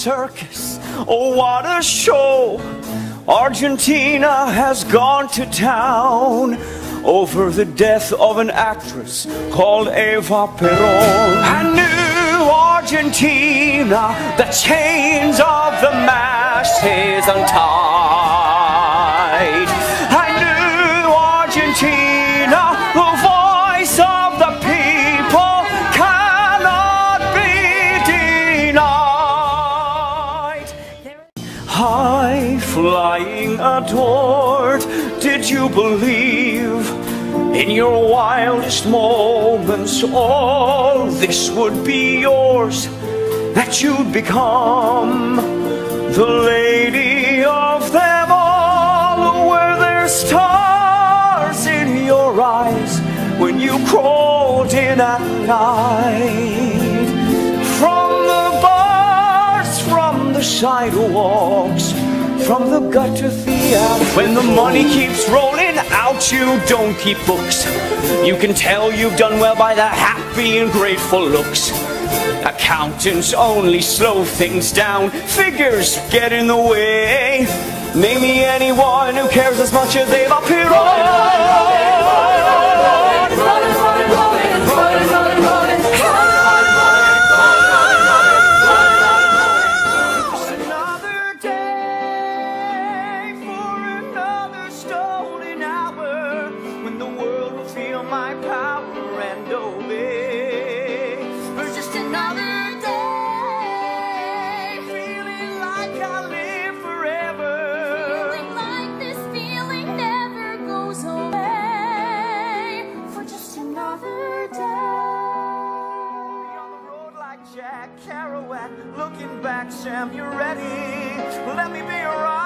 circus, oh, what a show. Argentina has gone to town over the death of an actress called Eva Peron. And new Argentina, the chains of the masses untied. Adored, did you believe in your wildest moments all this would be yours? That you'd become the lady of them all? Were there stars in your eyes when you crawled in at night? From the bars, from the sidewalks, from the gutter theater. When the money keeps rolling out, you don't keep books. You can tell you've done well by the happy and grateful looks. Accountants only slow things down, figures get in the way. Name me anyone who cares as much as Eva Peron. Jack Kerouac, looking back, Sam, you ready? Let me be your ride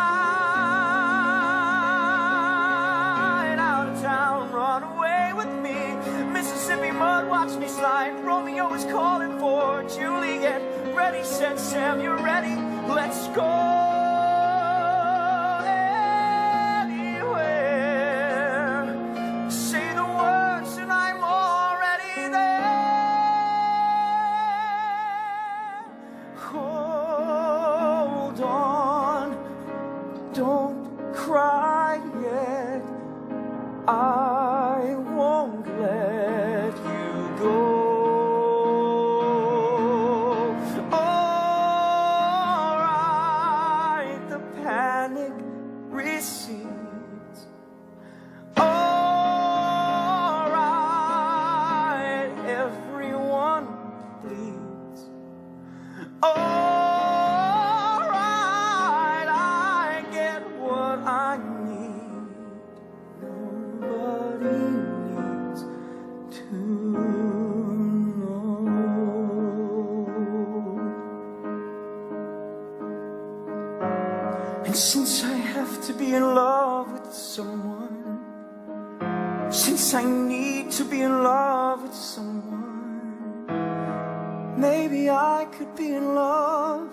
out of town, run away with me. Mississippi mud, watch me slide. Romeo is calling for Juliet. Ready, said Sam, you ready? Alright, I get what I need. Nobody needs to know. And since I have to be in love with someone, since I need to be in love with someone, maybe I could be in love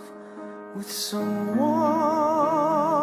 with someone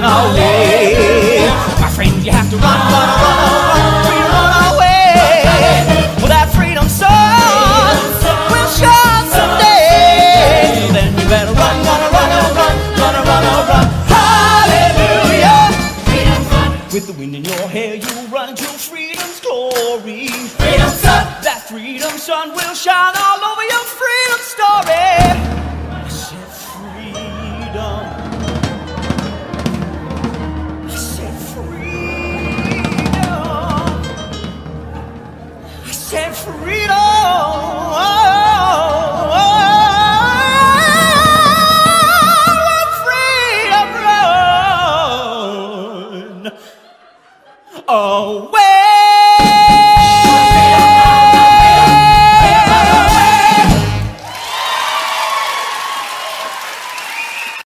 run away. My friend, you have to run, run, run, run, free, run away. Well, that freedom song will shine someday. So then you better run, run, run, run, run, run, run, run. run. Hallelujah. Freedom run. With the wind in your hair, you run to freedom's glory. Freedom sun. That freedom sun will shine all away.